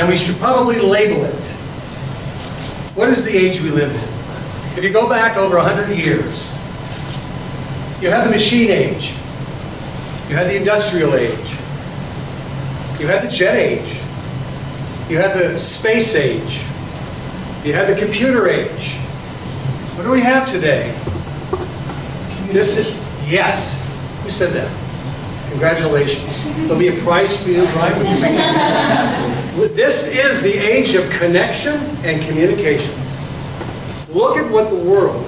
and we should probably label it. What is the age we live in? If you go back over 100 years, you had the machine age, you had the industrial age, you had the jet age, you had the space age, you had the computer age. What do we have today? This is, yes, who said that? Congratulations. There'll be a prize for you, Brian. This is the age of connection and communication. Look at what the world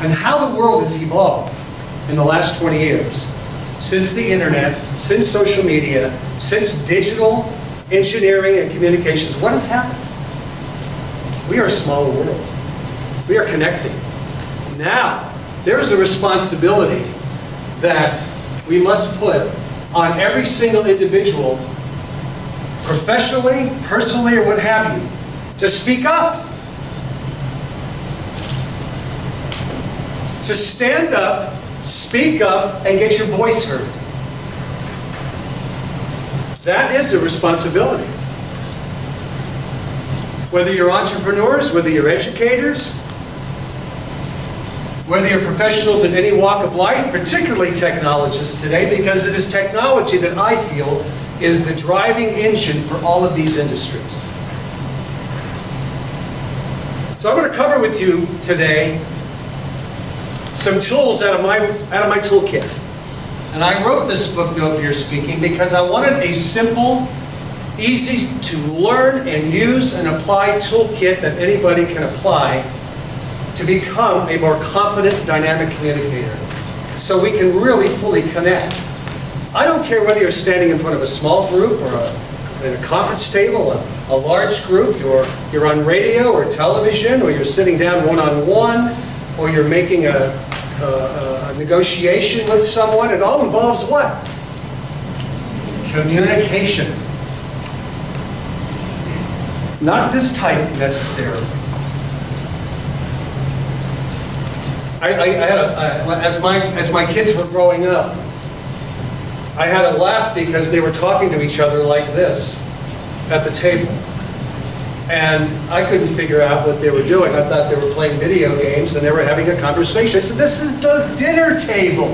and how the world has evolved in the last 20 years. Since the internet, since social media, since digital engineering and communications, what has happened? We are a smaller world. We are connecting. Now, there's a responsibility that we must put on every single individual, professionally, personally, or what have you, to speak up. To stand up, speak up, and get your voice heard. That is a responsibility. Whether you're entrepreneurs, whether you're educators, whether you're professionals in any walk of life, particularly technologists today, because it is technology that I feel is the driving engine for all of these industries. So I'm going to cover with you today some tools out of my, out of my toolkit. And I wrote this book, No Fear Speaking, because I wanted a simple, easy to learn and use and apply toolkit that anybody can apply to become a more confident, dynamic communicator. So we can really fully connect. I don't care whether you're standing in front of a small group or a, in a conference table, a, a large group, you're, you're on radio or television, or you're sitting down one-on-one, -on -one, or you're making a, a, a negotiation with someone. It all involves what? Communication. Not this type necessarily. I, I, I had a, I, as my as my kids were growing up, I had a laugh because they were talking to each other like this at the table. And I couldn't figure out what they were doing. I thought they were playing video games and they were having a conversation. I said, this is the dinner table.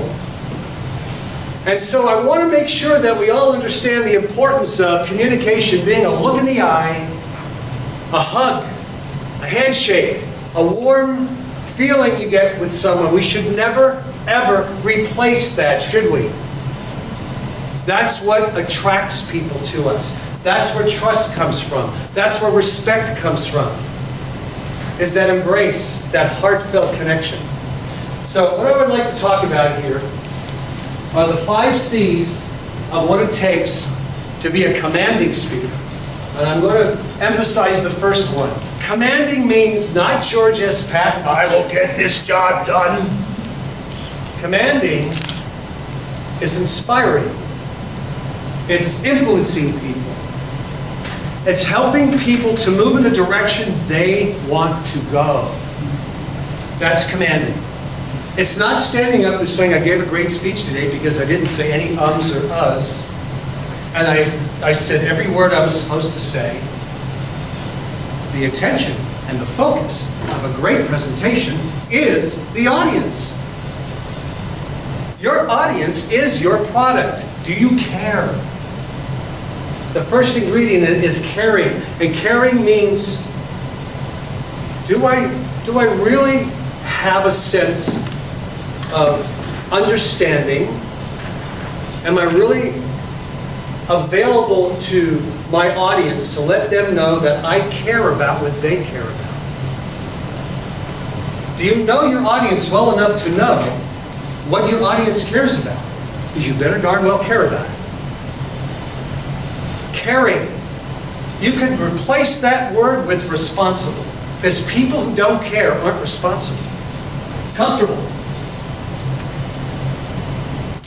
And so I want to make sure that we all understand the importance of communication being a look in the eye, a hug, a handshake, a warm feeling you get with someone. We should never, ever replace that, should we? That's what attracts people to us. That's where trust comes from. That's where respect comes from. Is that embrace, that heartfelt connection. So what I would like to talk about here are the five C's of what it takes to be a commanding speaker. And I'm going to emphasize the first one. Commanding means not George S. Patton, I will get this job done. Commanding is inspiring. It's influencing people. It's helping people to move in the direction they want to go. That's commanding. It's not standing up and saying, I gave a great speech today because I didn't say any ums or uhs. And I, I said every word I was supposed to say the attention and the focus of a great presentation is the audience. Your audience is your product. Do you care? The first ingredient is caring. And caring means, do I, do I really have a sense of understanding? Am I really available to my audience to let them know that I care about what they care about? Do you know your audience well enough to know what your audience cares about? Because you better darn well care about it. Caring. You can replace that word with responsible. Because people who don't care aren't responsible. Comfortable.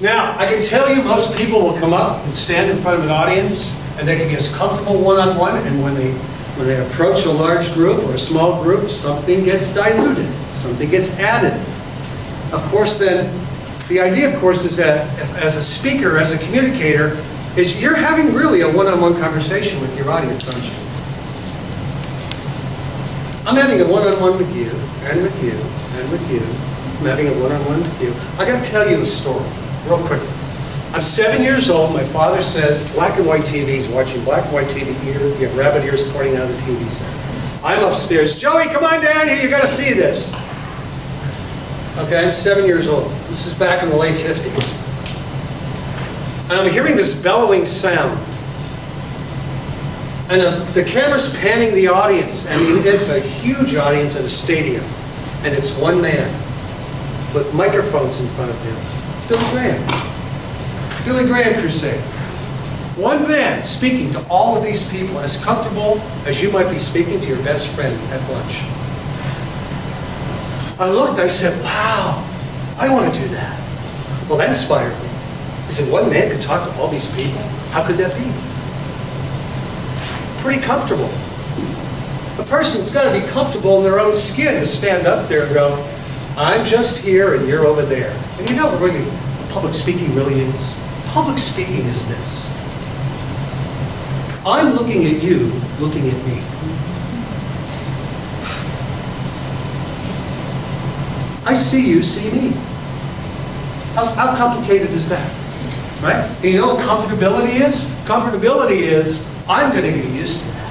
Now, I can tell you most people will come up and stand in front of an audience and they can get comfortable one-on-one -on -one, and when they, when they approach a large group or a small group, something gets diluted, something gets added. Of course then, the idea of course is that as a speaker, as a communicator, is you're having really a one-on-one conversation with your audience, aren't you? I'm having a one-on-one with you, and with you, and with you. I'm having a one-on-one with you. I gotta tell you a story, real quick. I'm seven years old, my father says, black and white TVs, watching black and white TV, ear, you have rabbit ears pointing out of the TV set. I'm upstairs, Joey, come on down here, you gotta see this. Okay, I'm seven years old. This is back in the late 50s. And I'm hearing this bellowing sound. And uh, the camera's panning the audience. I mean, it's a huge audience in a stadium. And it's one man with microphones in front of him. Billy Graham. Billy Graham Crusade. One man speaking to all of these people as comfortable as you might be speaking to your best friend at lunch. I looked, I said, wow, I want to do that. Well, that inspired me. I said, one man could talk to all these people. How could that be? Pretty comfortable. A person's got to be comfortable in their own skin to stand up there and go, I'm just here and you're over there. And you know what really public speaking really is? Public speaking is this. I'm looking at you, looking at me. I see you, see me. How, how complicated is that? Right? And you know what comfortability is? Comfortability is, I'm going to get used to that.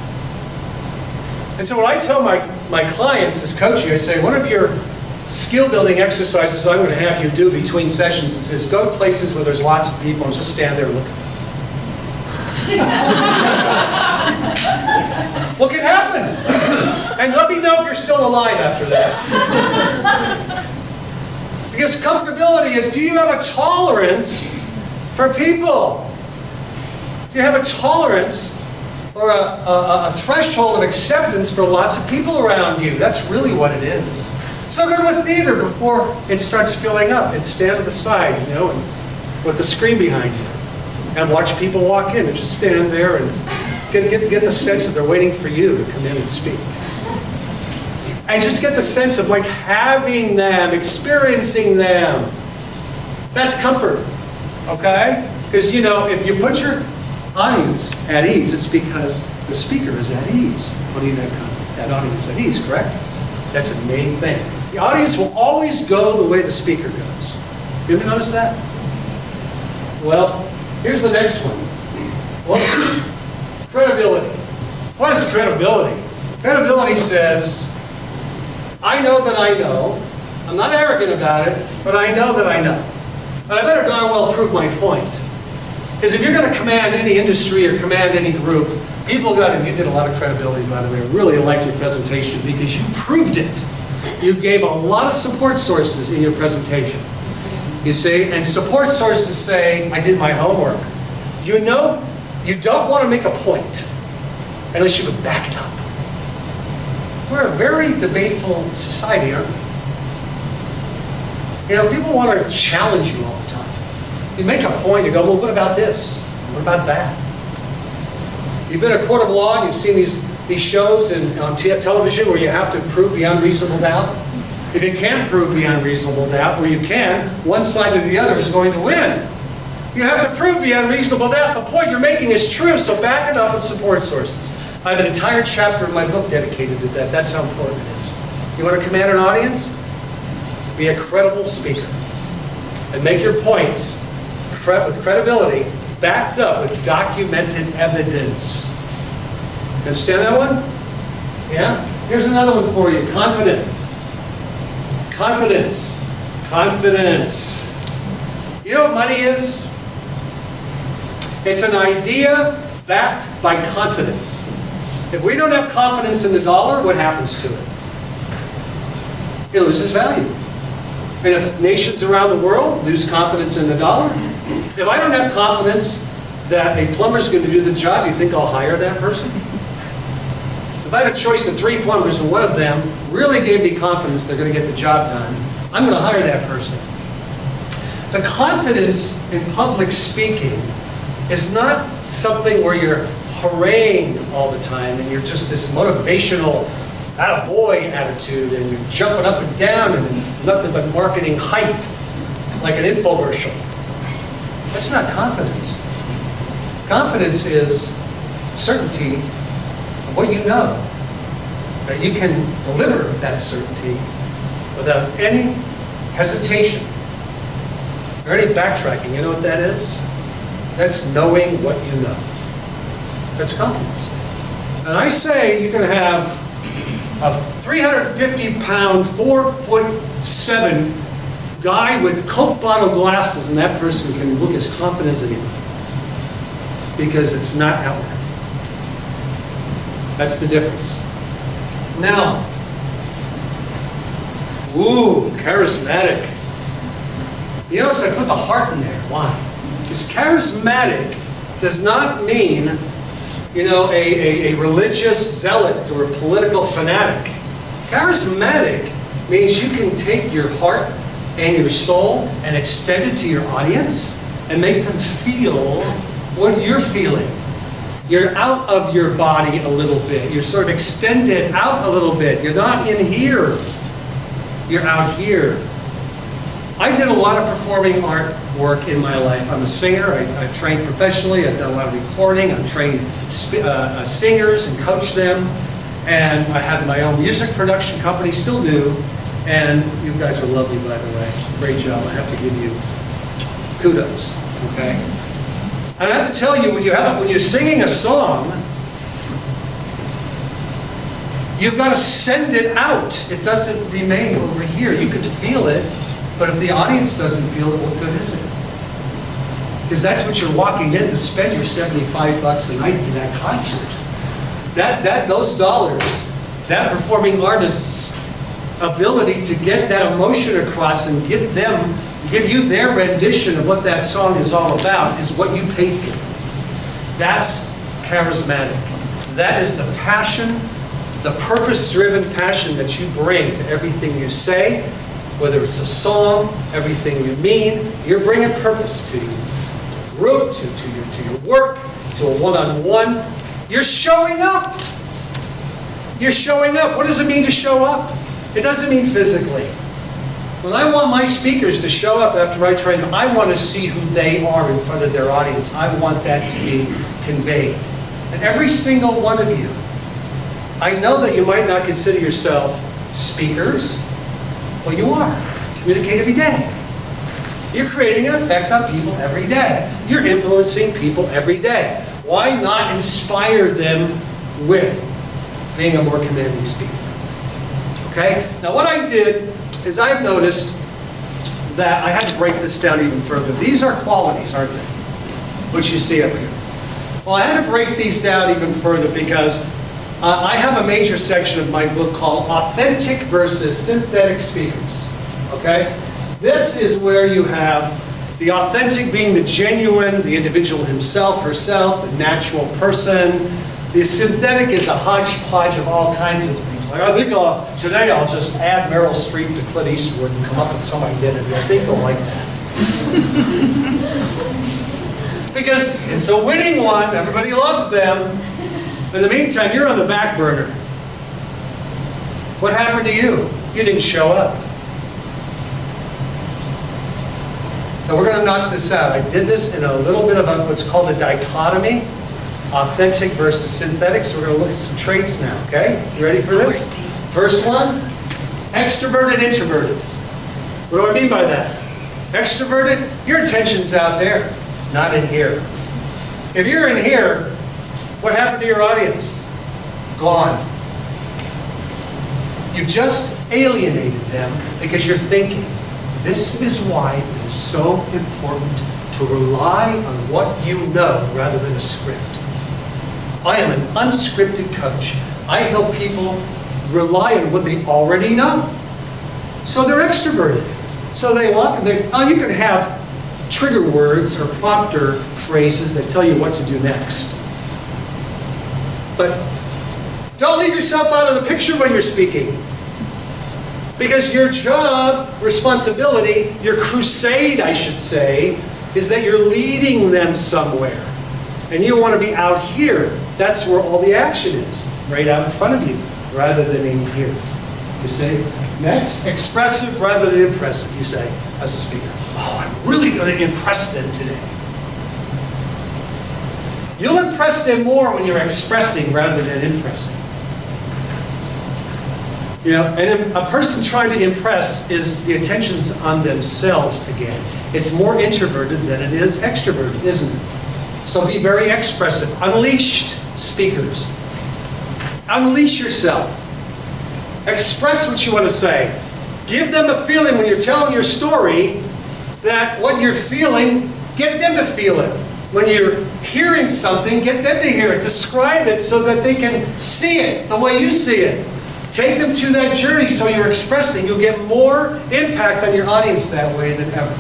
And so what I tell my, my clients as coaching, I say, one of your skill building exercises I'm going to have you do between sessions is this, go to places where there's lots of people and just stand there and look at them. what can happen? And let me know if you're still alive after that. Because comfortability is, do you have a tolerance for people? Do you have a tolerance or a, a, a, threshold of acceptance for lots of people around you? That's really what it is. So good with theater before it starts filling up. and stand to the side, you know, and with the screen behind you. And watch people walk in and just stand there and get, get, get the sense that they're waiting for you to come in and speak. And just get the sense of like having them, experiencing them. That's comfort, okay? Because, you know, if you put your audience at ease, it's because the speaker is at ease, putting that, that audience at ease, correct? That's a main thing. The audience will always go the way the speaker goes. You ever notice that? Well, here's the next one. Well, credibility. What is credibility? Credibility says, I know that I know. I'm not arrogant about it, but I know that I know. But I better darn well prove my point. Because if you're going to command any industry or command any group, people got it. You did a lot of credibility, by the way. I really liked your presentation because you proved it. You gave a lot of support sources in your presentation. You see, and support sources say, I did my homework. You know, you don't want to make a point unless you can back it up. We're a very debateful society, aren't we? You know, people want to challenge you all the time. You make a point, you go, well, what about this? What about that? You've been a court of law and you've seen these, these shows and on television where you have to prove beyond reasonable doubt. If you can't prove beyond reasonable doubt, where you can, one side or the other is going to win. You have to prove beyond reasonable doubt the point you're making is true, so back it up with support sources. I have an entire chapter in my book dedicated to that. That's how important it is. You want to command an audience? Be a credible speaker. And make your points with credibility, backed up with documented evidence. Understand that one? Yeah? Here's another one for you. Confident. Confidence. Confidence. You know what money is? It's an idea backed by confidence. If we don't have confidence in the dollar, what happens to it? It loses value. And if nations around the world lose confidence in the dollar, if I don't have confidence that a plumber's going to do the job, you think I'll hire that person? If I had a choice of three plumbers and one of them really gave me confidence they're going to get the job done, I'm going to hire that person. The confidence in public speaking is not something where you're hooraying all the time and you're just this motivational boy attitude and you're jumping up and down and it's nothing but marketing hype like an infomercial. That's not confidence. Confidence is certainty of what you know. That you can deliver that certainty without any hesitation or any backtracking. You know what that is? That's knowing what you know. That's confidence. And I say you can have a 350-pound, four-foot-seven guy with Coke bottle glasses, and that person can look as confident as anyone. Because it's not outward. That's the difference. Now, ooh, charismatic. You notice I put the heart in there. Why? Because charismatic does not mean, you know, a, a, a religious zealot or a political fanatic. Charismatic means you can take your heart and your soul and extend it to your audience and make them feel what you're feeling. You're out of your body a little bit. You're sort of extended out a little bit. You're not in here. You're out here. I did a lot of performing art work in my life. I'm a singer. I, have trained professionally. I've done a lot of recording. I've trained uh, uh, singers and coached them. And I have my own music production company, still do. And you guys are lovely, by the way. Great job. I have to give you kudos. Okay. And I have to tell you, when you have when you're singing a song, you've got to send it out. It doesn't remain over here. You can feel it, but if the audience doesn't feel it, what good is it? Because that's what you're walking in to spend your 75 bucks a night in that concert. That, that, those dollars, that performing artist's ability to get that emotion across and give them give you their rendition of what that song is all about is what you pay for. That's charismatic. That is the passion, the purpose-driven passion that you bring to everything you say, whether it's a song, everything you mean, you're bringing purpose to you. Group, to, to, your, to your work, to a one-on-one. -on -one. You're showing up. You're showing up. What does it mean to show up? It doesn't mean physically. When I want my speakers to show up after I train them, I want to see who they are in front of their audience. I want that to be conveyed. And every single one of you, I know that you might not consider yourself speakers, but you are. Communicate every day. You're creating an effect on people every day. You're influencing people every day. Why not inspire them with being a more commanding speaker? Okay? Now what I did is I've noticed that I had to break this down even further. These are qualities, aren't they? Which you see up here. Well, I had to break these down even further because uh, I have a major section of my book called Authentic versus Synthetic Speakers. Okay? This is where you have the authentic being the genuine, the individual himself, herself, the natural person. The synthetic is a hodgepodge of all kinds of things. like, I think I'll, today I'll just add Meryl Streep to Clint Eastwood and come up with some identity. I think they'll like that. because it's a winning one. Everybody loves them. In the meantime, you're on the back burner. What happened to you? You didn't show up. So we're going to knock this out. I did this in a little bit of a, what's called a dichotomy authentic versus synthetic. So we're going to look at some traits now, okay? You ready for this? First one, extroverted, introverted. What do I mean by that? Extroverted, your attention's out there, not in here. If you're in here, what happened to your audience? Gone. You just alienated them because you're thinking. This is why so important to rely on what you know rather than a script. I am an unscripted coach. I help people rely on what they already know. So they're extroverted. So they walk they, oh, you can have trigger words or prompter phrases that tell you what to do next. But don't leave yourself out of the picture when you're speaking. Because your job, responsibility, your crusade, I should say, is that you're leading them somewhere. And you want to be out here that's where all the action is, right out in front of you, rather than in here. You see? Next, expressive rather than impressive, you say, as a speaker. Oh, I'm really going to impress them today. You'll impress them more when you're expressing rather than impressing. You know, and a person trying to impress is the attention's on themselves again. It's more introverted than it is extroverted, isn't it? So be very expressive. Unleashed speakers. Unleash yourself. Express what you want to say. Give them a feeling when you're telling your story that what you're feeling, get them to feel it. When you're hearing something, get them to hear it. Describe it so that they can see it the way you see it. Take them through that journey so you're expressing. You'll get more impact on your audience that way than ever.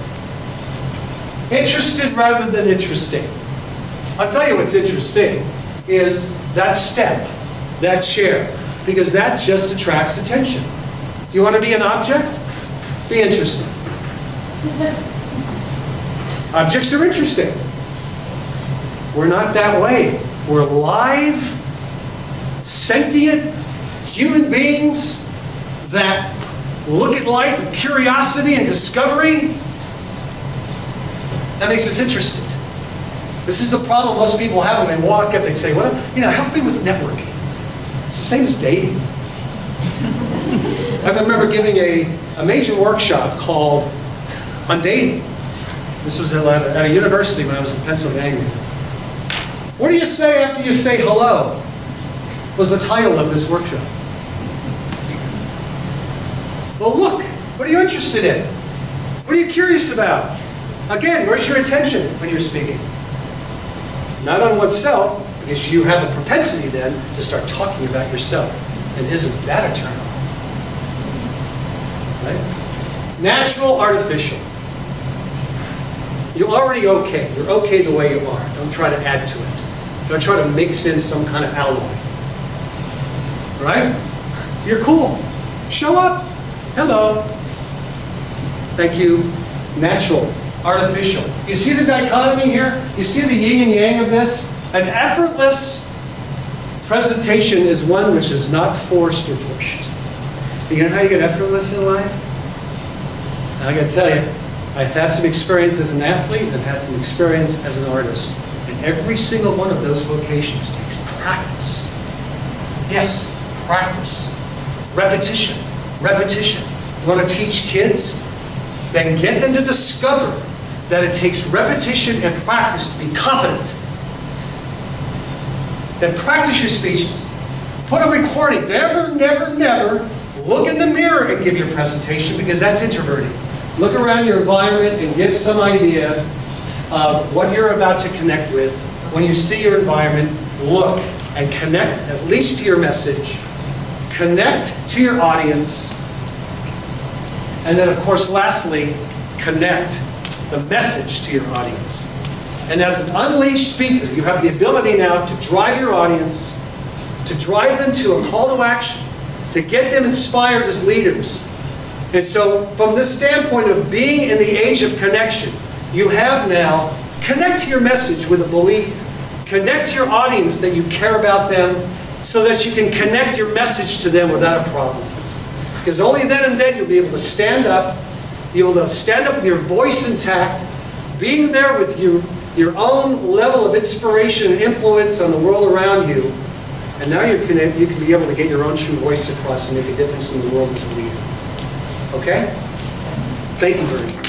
Interested rather than interesting. I'll tell you what's interesting is that step, that chair, because that just attracts attention. Do you want to be an object? Be interesting. Objects are interesting. We're not that way. We're live, sentient human beings that look at life with curiosity and discovery. That makes us interested. This is the problem most people have when they walk up. They say, "What? You know, help me with networking." It's the same as dating. I remember giving a, a major workshop called on dating. This was at at a university when I was in Pennsylvania. What do you say after you say hello? Was the title of this workshop. Well, look, what are you interested in? What are you curious about? Again, where's your attention when you're speaking? Not on oneself, because you have a propensity then to start talking about yourself. And isn't that a turn on? Right? Natural, artificial. You're already okay. You're okay the way you are. Don't try to add to it. Don't try to mix in some kind of alloy. Right? You're cool. Show up. Hello. Thank you. Natural, artificial. You see the dichotomy here? You see the yin and yang of this? An effortless presentation is one which is not forced or pushed. You know how you get effortless in life? I gotta tell you, I've had some experience as an athlete, I've had some experience as an artist. And every single one of those vocations takes practice. Yes, practice. Repetition, repetition. You want to teach kids? Then get them to discover that it takes repetition and practice to be competent. Then practice your speeches. Put a recording. Never, never, never look in the mirror and give your presentation because that's introverting. Look around your environment and give some idea of what you're about to connect with. When you see your environment, look and connect at least to your message, connect to your audience, and then, of course, lastly, connect the message to your audience. And as an unleashed speaker, you have the ability now to drive your audience, to drive them to a call to action, to get them inspired as leaders. And so, from this standpoint of being in the age of connection, you have now connect to your message with a belief, connect to your audience that you care about them, so that you can connect your message to them without a problem. Because only then and then you'll be able to stand up, be able to stand up with your voice intact, being there with you, your own level of inspiration and influence on the world around you. And now you can, you can be able to get your own true voice across and make a difference in the world as a leader. Okay? Thank you very much.